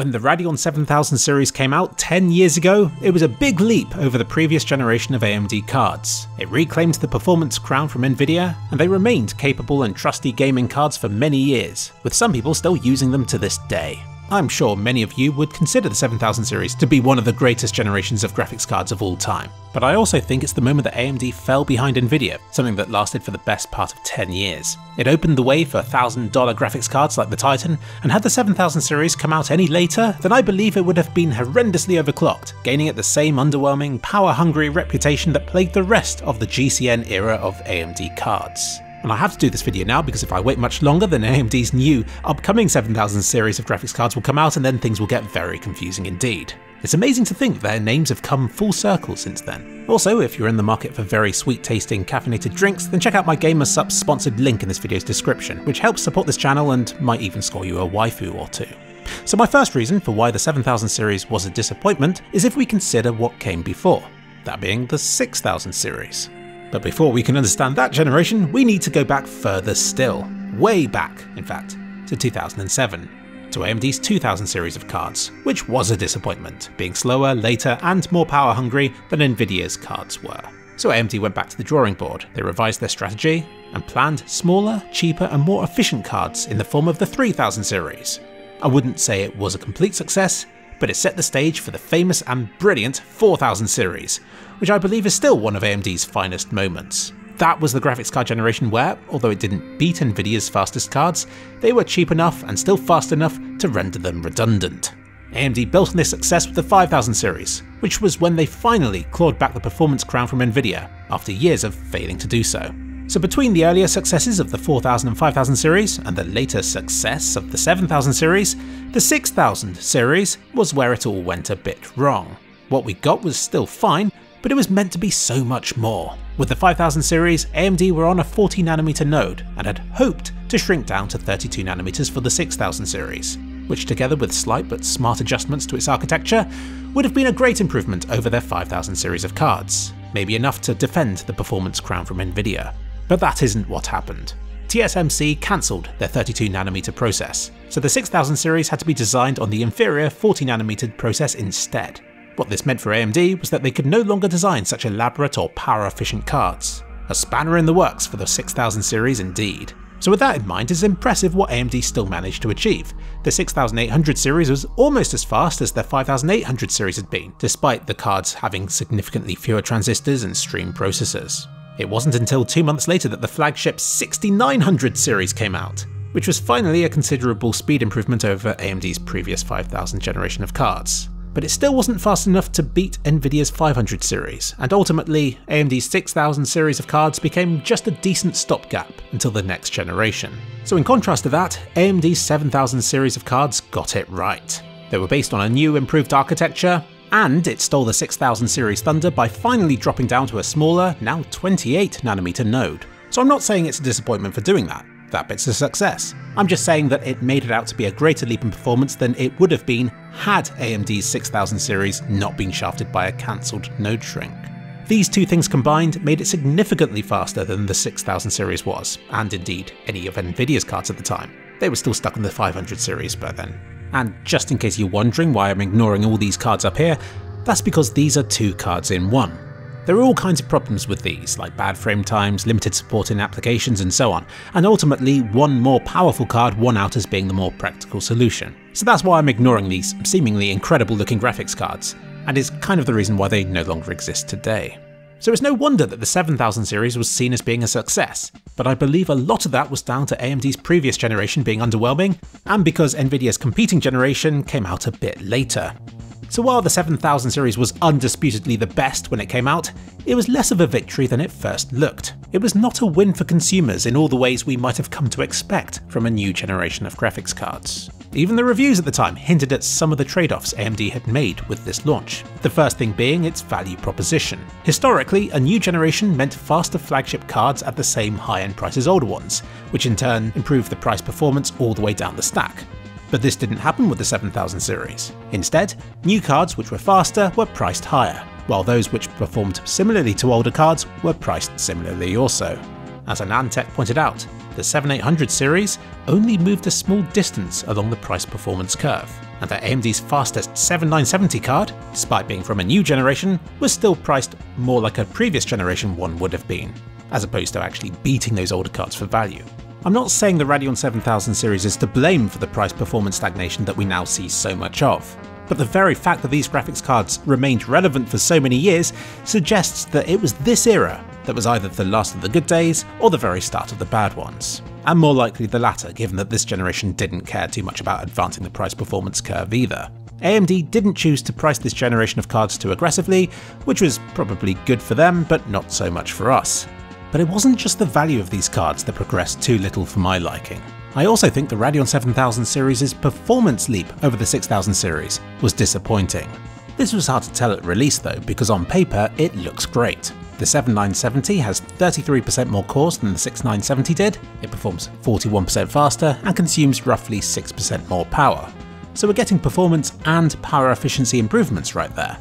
When the Radeon 7000 series came out 10 years ago, it was a big leap over the previous generation of AMD cards. It reclaimed the performance crown from Nvidia, and they remained capable and trusty gaming cards for many years, with some people still using them to this day. I'm sure many of you would consider the 7000 series to be one of the greatest generations of graphics cards of all time. But I also think it's the moment that AMD fell behind Nvidia, something that lasted for the best part of 10 years. It opened the way for $1000 graphics cards like the Titan, and had the 7000 series come out any later, then I believe it would have been horrendously overclocked, gaining it the same underwhelming, power-hungry reputation that plagued the rest of the GCN era of AMD cards. And I have to do this video now because if I wait much longer then AMD's new upcoming 7000 series of graphics cards will come out and then things will get very confusing indeed. It's amazing to think their names have come full circle since then. Also, if you're in the market for very sweet tasting caffeinated drinks, then check out my GamerSupps sponsored link in this video's description, which helps support this channel and might even score you a waifu or two. So my first reason for why the 7000 series was a disappointment is if we consider what came before, that being the 6000 series. But before we can understand that generation, we need to go back further still. Way back, in fact, to 2007 to AMD's 2000 series of cards, which was a disappointment, being slower, later, and more power hungry than Nvidia's cards were. So AMD went back to the drawing board, they revised their strategy, and planned smaller, cheaper, and more efficient cards in the form of the 3000 series. I wouldn't say it was a complete success, but it set the stage for the famous and brilliant 4000 series, which I believe is still one of AMD's finest moments. That was the graphics card generation where, although it didn't beat Nvidia's fastest cards, they were cheap enough and still fast enough to render them redundant. AMD built on this success with the 5000 series, which was when they finally clawed back the performance crown from Nvidia, after years of failing to do so. So between the earlier successes of the 4000 and 5000 series and the later success of the 7000 series, the 6000 series was where it all went a bit wrong. What we got was still fine, but it was meant to be so much more. With the 5000 series, AMD were on a 40nm node and had hoped to shrink down to 32nm for the 6000 series, which together with slight but smart adjustments to its architecture, would have been a great improvement over their 5000 series of cards, maybe enough to defend the performance crown from Nvidia. But that isn't what happened. TSMC cancelled their 32nm process, so the 6000 series had to be designed on the inferior 40nm process instead. What this meant for AMD was that they could no longer design such elaborate or power efficient cards. A spanner in the works for the 6000 series indeed. So with that in mind, it's impressive what AMD still managed to achieve. The 6800 series was almost as fast as their 5800 series had been, despite the cards having significantly fewer transistors and stream processors. It wasn't until two months later that the flagship 6900 series came out, which was finally a considerable speed improvement over AMD's previous 5000 generation of cards. But it still wasn't fast enough to beat Nvidia's 500 series, and ultimately AMD's 6000 series of cards became just a decent stopgap until the next generation. So in contrast to that, AMD's 7000 series of cards got it right. They were based on a new improved architecture, and it stole the 6000 series thunder by finally dropping down to a smaller, now 28nm node. So I'm not saying it's a disappointment for doing that, that bit's a success. I'm just saying that it made it out to be a greater leap in performance than it would have been had AMD's 6000 series not been shafted by a cancelled node shrink. These two things combined made it significantly faster than the 6000 series was, and indeed any of Nvidia's cards at the time. They were still stuck in the 500 series by then. And just in case you're wondering why I'm ignoring all these cards up here, that's because these are two cards in one. There are all kinds of problems with these, like bad frame times, limited support in applications and so on, and ultimately one more powerful card won out as being the more practical solution. So that's why I'm ignoring these seemingly incredible looking graphics cards, and is kind of the reason why they no longer exist today. So it's no wonder that the 7000 series was seen as being a success, but I believe a lot of that was down to AMD's previous generation being underwhelming, and because Nvidia's competing generation came out a bit later. So while the 7000 series was undisputedly the best when it came out, it was less of a victory than it first looked. It was not a win for consumers in all the ways we might have come to expect from a new generation of graphics cards. Even the reviews at the time hinted at some of the trade-offs AMD had made with this launch. The first thing being its value proposition. Historically, a new generation meant faster flagship cards at the same high-end price as older ones, which in turn improved the price performance all the way down the stack. But this didn't happen with the 7000 series. Instead, new cards which were faster were priced higher, while those which performed similarly to older cards were priced similarly also. As AnandTech pointed out, the 7800 series only moved a small distance along the price performance curve. and that AMD's fastest 7970 card, despite being from a new generation, was still priced more like a previous generation one would have been, as opposed to actually beating those older cards for value. I'm not saying the Radeon 7000 series is to blame for the price performance stagnation that we now see so much of, but the very fact that these graphics cards remained relevant for so many years suggests that it was this era that was either the last of the good days or the very start of the bad ones. And more likely the latter, given that this generation didn't care too much about advancing the price performance curve either. AMD didn't choose to price this generation of cards too aggressively, which was probably good for them, but not so much for us. But it wasn't just the value of these cards that progressed too little for my liking. I also think the Radeon 7000 series' performance leap over the 6000 series was disappointing. This was hard to tell at release though, because on paper it looks great. The 7970 has 33% more cores than the 6970 did, it performs 41% faster, and consumes roughly 6% more power. So we're getting performance and power efficiency improvements right there.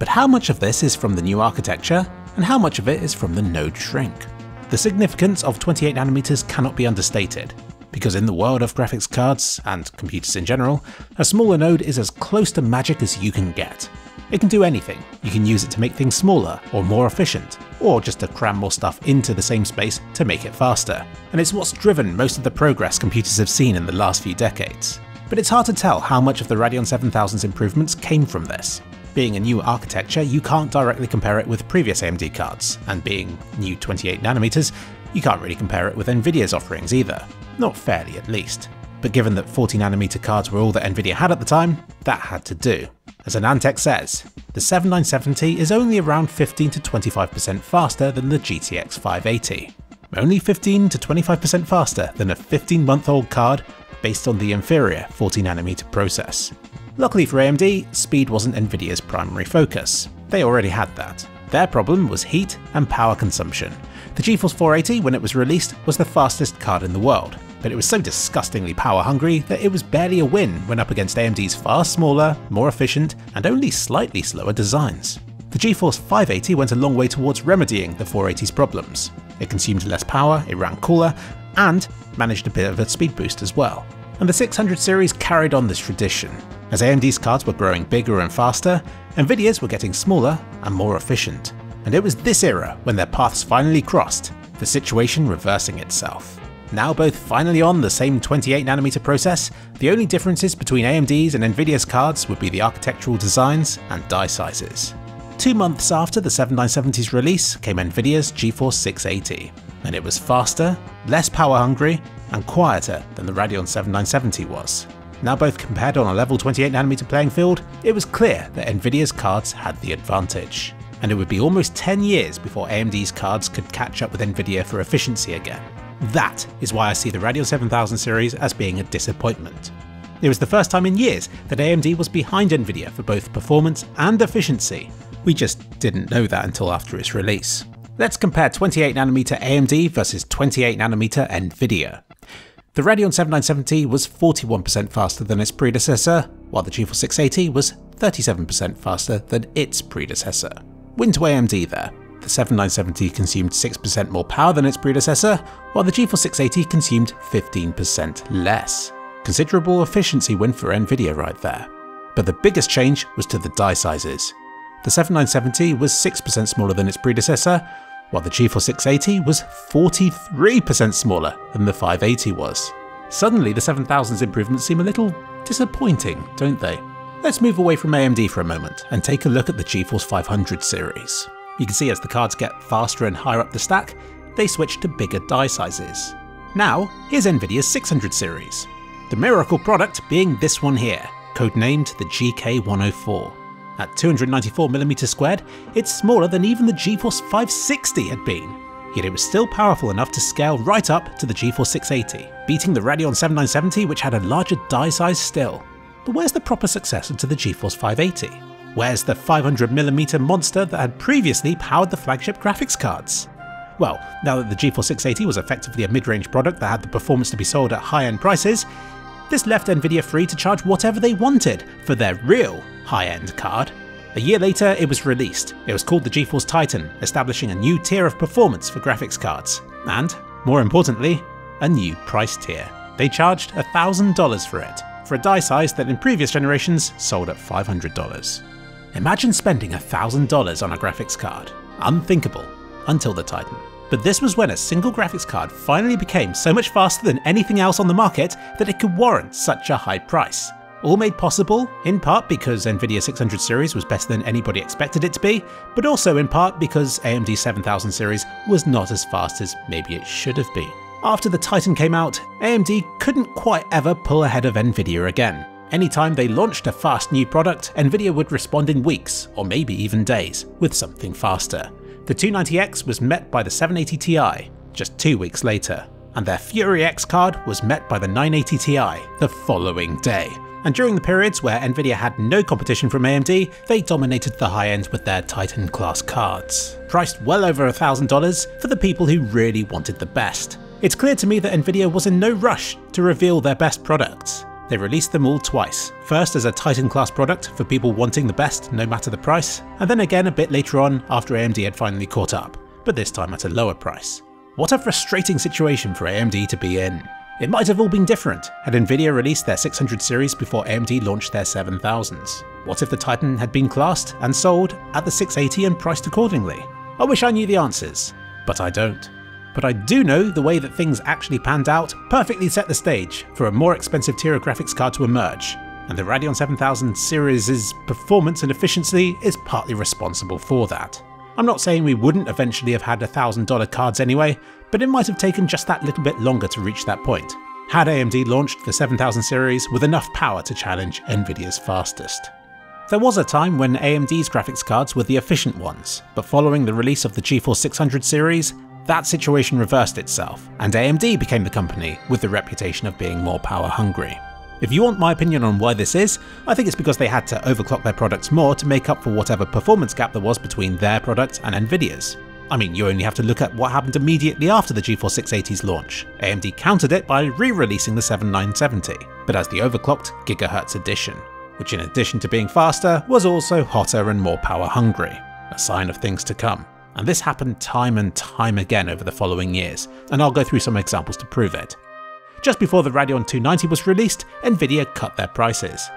But how much of this is from the new architecture, and how much of it is from the node shrink? The significance of 28nm cannot be understated, because in the world of graphics cards, and computers in general, a smaller node is as close to magic as you can get. It can do anything. You can use it to make things smaller or more efficient, or just to cram more stuff into the same space to make it faster. And it's what's driven most of the progress computers have seen in the last few decades. But it's hard to tell how much of the Radeon 7000's improvements came from this. Being a new architecture, you can't directly compare it with previous AMD cards, and being new 28nm, you can't really compare it with Nvidia's offerings either. Not fairly at least. But given that 40nm cards were all that Nvidia had at the time, that had to do. As AnandTech says, the 7970 is only around 15 to 25% faster than the GTX 580. Only 15 to 25% faster than a 15 month old card based on the inferior 40nm process. Luckily for AMD, speed wasn't Nvidia's primary focus. They already had that. Their problem was heat and power consumption. The GeForce 480, when it was released, was the fastest card in the world, but it was so disgustingly power hungry that it was barely a win when up against AMD's far smaller, more efficient, and only slightly slower designs. The GeForce 580 went a long way towards remedying the 480's problems. It consumed less power, it ran cooler, and managed a bit of a speed boost as well. And the 600 series carried on this tradition. As AMD's cards were growing bigger and faster, Nvidia's were getting smaller and more efficient. And it was this era when their paths finally crossed, the situation reversing itself. Now both finally on the same 28nm process, the only differences between AMD's and Nvidia's cards would be the architectural designs and die sizes. Two months after the 7970's release came Nvidia's GeForce 680, and it was faster, less power hungry, and quieter than the Radeon 7970 was. Now both compared on a level 28nm playing field, it was clear that Nvidia's cards had the advantage. And it would be almost 10 years before AMD's cards could catch up with Nvidia for efficiency again. That is why I see the Radeon 7000 series as being a disappointment. It was the first time in years that AMD was behind Nvidia for both performance and efficiency. We just didn't know that until after its release. Let's compare 28nm AMD versus 28nm Nvidia. The Radeon 7970 was 41% faster than its predecessor, while the GeForce 680 was 37% faster than its predecessor. Win to AMD there. The 7970 consumed 6% more power than its predecessor, while the GeForce 680 consumed 15% less. Considerable efficiency win for Nvidia right there. But the biggest change was to the die sizes. The 7970 was 6% smaller than its predecessor, while the GeForce 680 was 43% smaller than the 580 was. Suddenly the 7000's improvements seem a little disappointing, don't they? Let's move away from AMD for a moment and take a look at the GeForce 500 series. You can see as the cards get faster and higher up the stack, they switch to bigger die sizes. Now, here's Nvidia's 600 series. The miracle product being this one here, codenamed the GK104. At 294mm squared, it's smaller than even the GeForce 560 had been, yet it was still powerful enough to scale right up to the GeForce 680, beating the Radeon 7970 which had a larger die size still. But where's the proper successor to the GeForce 580? Where's the 500mm monster that had previously powered the flagship graphics cards? Well, now that the GeForce 680 was effectively a mid-range product that had the performance to be sold at high-end prices, this left Nvidia free to charge whatever they wanted for their real high-end card. A year later, it was released. It was called the GeForce Titan, establishing a new tier of performance for graphics cards. And, more importantly, a new price tier. They charged $1,000 for it, for a die size that in previous generations sold at $500. Imagine spending $1,000 on a graphics card. Unthinkable, until the Titan. But this was when a single graphics card finally became so much faster than anything else on the market that it could warrant such a high price. All made possible, in part because Nvidia 600 series was better than anybody expected it to be, but also in part because AMD 7000 series was not as fast as maybe it should have been. After the Titan came out, AMD couldn't quite ever pull ahead of Nvidia again. Anytime they launched a fast new product, Nvidia would respond in weeks, or maybe even days, with something faster. The 290X was met by the 780 Ti just two weeks later, and their Fury X card was met by the 980 Ti the following day. And during the periods where Nvidia had no competition from AMD, they dominated the high end with their Titan class cards, priced well over $1,000 for the people who really wanted the best. It's clear to me that Nvidia was in no rush to reveal their best products. They released them all twice, first as a Titan class product for people wanting the best no matter the price, and then again a bit later on after AMD had finally caught up, but this time at a lower price. What a frustrating situation for AMD to be in. It might have all been different had Nvidia released their 600 series before AMD launched their 7000s. What if the Titan had been classed and sold at the 680 and priced accordingly? I wish I knew the answers, but I don't. But I do know the way that things actually panned out perfectly set the stage for a more expensive tier of graphics card to emerge, and the Radeon 7000 series' performance and efficiency is partly responsible for that. I'm not saying we wouldn't eventually have had $1,000 cards anyway, but it might have taken just that little bit longer to reach that point, had AMD launched the 7000 series with enough power to challenge Nvidia's fastest. There was a time when AMD's graphics cards were the efficient ones, but following the release of the GeForce 600 series, that situation reversed itself, and AMD became the company with the reputation of being more power hungry. If you want my opinion on why this is, I think it's because they had to overclock their products more to make up for whatever performance gap there was between their product and Nvidia's. I mean, you only have to look at what happened immediately after the GeForce 680's launch. AMD countered it by re-releasing the 7970, but as the overclocked GHz edition, which in addition to being faster, was also hotter and more power hungry, a sign of things to come. And this happened time and time again over the following years, and I'll go through some examples to prove it. Just before the Radeon 290 was released, Nvidia cut their prices.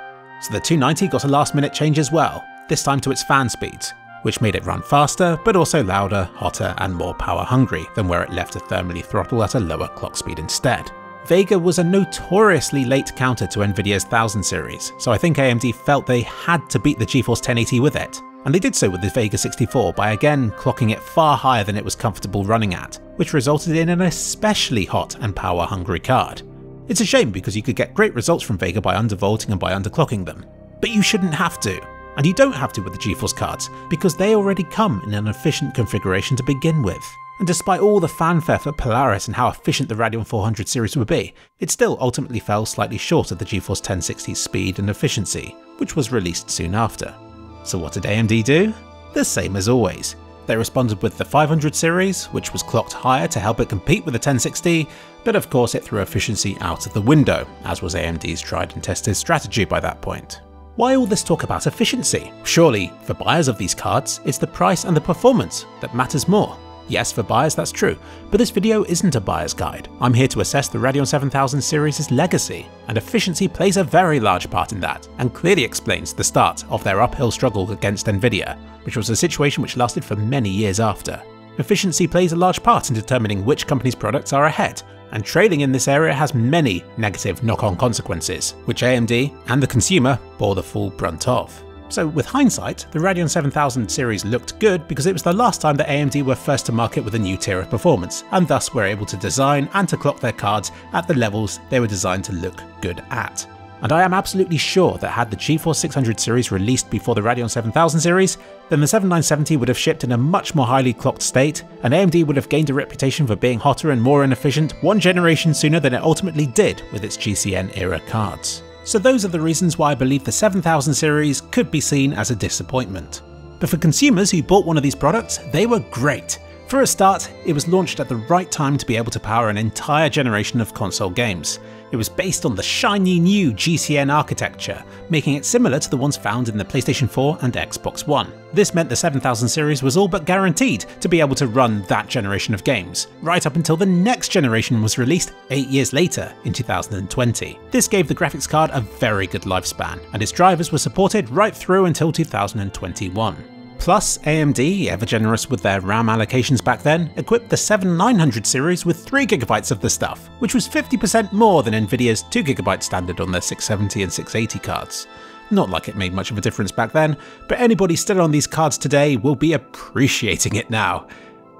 So the 290 got a last minute change as well, this time to its fan speeds, which made it run faster, but also louder, hotter, and more power hungry than where it left a thermally throttle at a lower clock speed instead. Vega was a notoriously late counter to Nvidia's 1000 series, so I think AMD felt they had to beat the GeForce 1080 with it, and they did so with the Vega 64 by again clocking it far higher than it was comfortable running at, which resulted in an especially hot and power hungry card. It's a shame because you could get great results from Vega by undervolting and by underclocking them, but you shouldn't have to. And you don't have to with the GeForce cards, because they already come in an efficient configuration to begin with. And despite all the fanfare for Polaris and how efficient the Radeon 400 series would be, it still ultimately fell slightly short of the GeForce 1060's speed and efficiency, which was released soon after. So what did AMD do? The same as always. They responded with the 500 series, which was clocked higher to help it compete with the 1060, but of course it threw efficiency out of the window, as was AMD's tried and tested strategy by that point. Why all this talk about efficiency? Surely, for buyers of these cards, it's the price and the performance that matters more. Yes, for buyers that's true, but this video isn't a buyer's guide. I'm here to assess the Radeon 7000 series' legacy, and efficiency plays a very large part in that, and clearly explains the start of their uphill struggle against Nvidia, which was a situation which lasted for many years after. Efficiency plays a large part in determining which company's products are ahead, and trading in this area has many negative knock-on consequences, which AMD and the consumer bore the full brunt of. So with hindsight, the Radeon 7000 series looked good because it was the last time that AMD were first to market with a new tier of performance, and thus were able to design and to clock their cards at the levels they were designed to look good at and I am absolutely sure that had the GeForce 600 series released before the Radeon 7000 series, then the 7970 would have shipped in a much more highly clocked state, and AMD would have gained a reputation for being hotter and more inefficient one generation sooner than it ultimately did with its GCN era cards. So those are the reasons why I believe the 7000 series could be seen as a disappointment. But for consumers who bought one of these products, they were great. For a start, it was launched at the right time to be able to power an entire generation of console games. It was based on the shiny new GCN architecture, making it similar to the ones found in the PlayStation 4 and Xbox One. This meant the 7000 series was all but guaranteed to be able to run that generation of games, right up until the next generation was released 8 years later in 2020. This gave the graphics card a very good lifespan, and its drivers were supported right through until 2021. Plus, AMD, ever generous with their RAM allocations back then, equipped the 7900 series with 3GB of the stuff, which was 50% more than Nvidia's 2GB standard on their 670 and 680 cards. Not like it made much of a difference back then, but anybody still on these cards today will be appreciating it now.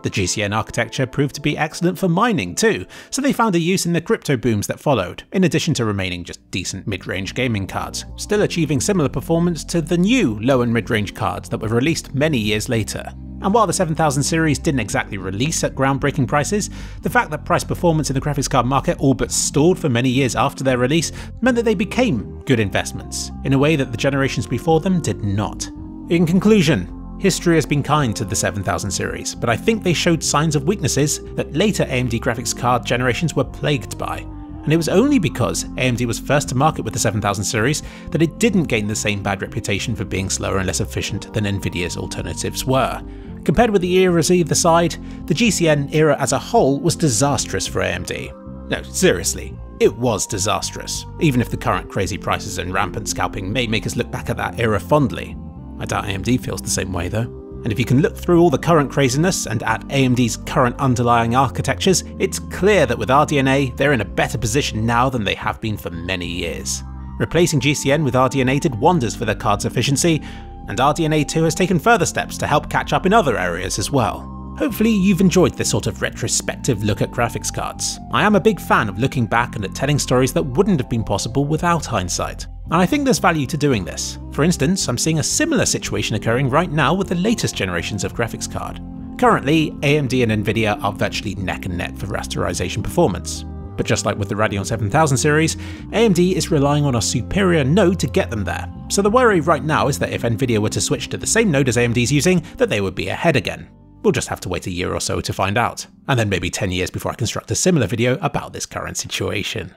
The GCN architecture proved to be excellent for mining too, so they found a use in the crypto booms that followed, in addition to remaining just decent mid-range gaming cards, still achieving similar performance to the new low and mid-range cards that were released many years later. And while the 7000 series didn't exactly release at groundbreaking prices, the fact that price performance in the graphics card market all but stalled for many years after their release meant that they became good investments, in a way that the generations before them did not. In conclusion, History has been kind to the 7000 series, but I think they showed signs of weaknesses that later AMD graphics card generations were plagued by. And it was only because AMD was first to market with the 7000 series that it didn't gain the same bad reputation for being slower and less efficient than Nvidia's alternatives were. Compared with the eras either side, the GCN era as a whole was disastrous for AMD. No, seriously, it was disastrous, even if the current crazy prices and rampant scalping may make us look back at that era fondly. I doubt AMD feels the same way though. And if you can look through all the current craziness and at AMD's current underlying architectures, it's clear that with RDNA, they're in a better position now than they have been for many years. Replacing GCN with RDNA did wonders for their card's efficiency, and RDNA 2 has taken further steps to help catch up in other areas as well. Hopefully you've enjoyed this sort of retrospective look at graphics cards. I am a big fan of looking back and at telling stories that wouldn't have been possible without hindsight. And I think there's value to doing this. For instance, I'm seeing a similar situation occurring right now with the latest generations of graphics card. Currently, AMD and Nvidia are virtually neck and neck for rasterization performance. But just like with the Radeon 7000 series, AMD is relying on a superior node to get them there. So the worry right now is that if Nvidia were to switch to the same node as AMD's using, that they would be ahead again. We'll just have to wait a year or so to find out, and then maybe 10 years before I construct a similar video about this current situation.